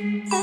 Oh.